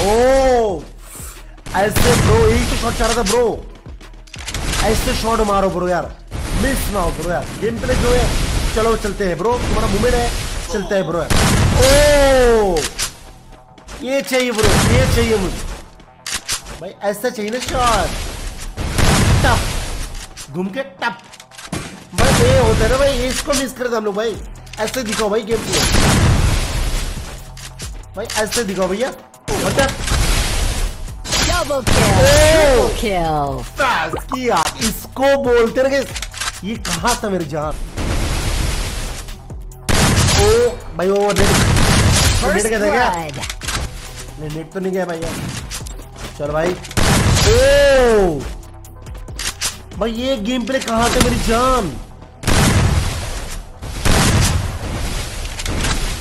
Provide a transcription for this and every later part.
ओ! ऐसे ब्रो यही तो शॉट चाह था ब्रो ऐसे शॉट मारो ब्रो यार। मिस ना हो ब्रो यार। गेम प्ले जो है, चलो चलते हैं ब्रो तुम्हारा मूवमेंट है, चलते हैं ब्रो यार। ओ! ये चाहिए ब्रो ये चाहिए मुझे। भाई, ऐसा चाहिए ना शॉट टप घूम के टप भाई, ये होता है ना भाई, इसको मिस कर हम लोग भाई। ऐसे दिखाओ भाई गेम प्ले भाई ऐसे दिखाओ भैया। इसको बोलते रहे। ये कहा था मेरी जान ओ भाई वो नेट। First क्या. नहीं नेट तो नहीं गया भाई। यार चल भाई। ओ! भाई ये गेम प्ले कहा था मेरी जान?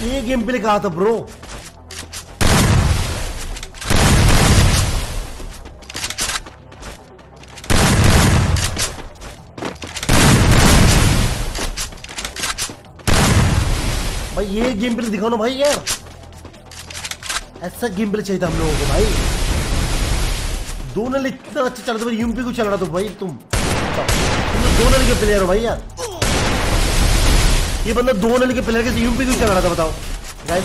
ये गेम प्ले कहा था ब्रो भाई, ये गेम प्ले दिखाओ ना भाई, यार. ऐसा गेम प्ले चाहिए था हम लोगों को, भाई. दो नल इतना अच्छा चल रहा था यूएमपी को चल रहा था भाई तुम. तुम लोग के प्लेयर हो भाई, यार? ये बंदा दो नल के पिलर के यूपी क्यों चला रहा था बताओ। भाई